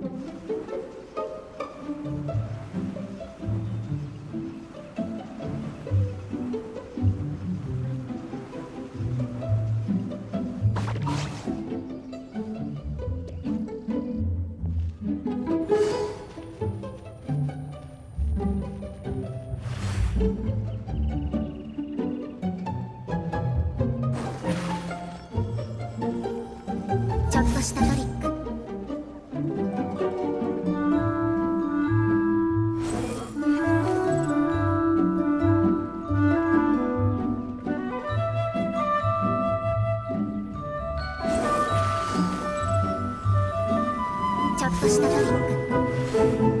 ちょっとしたトリックちょっとしたトリック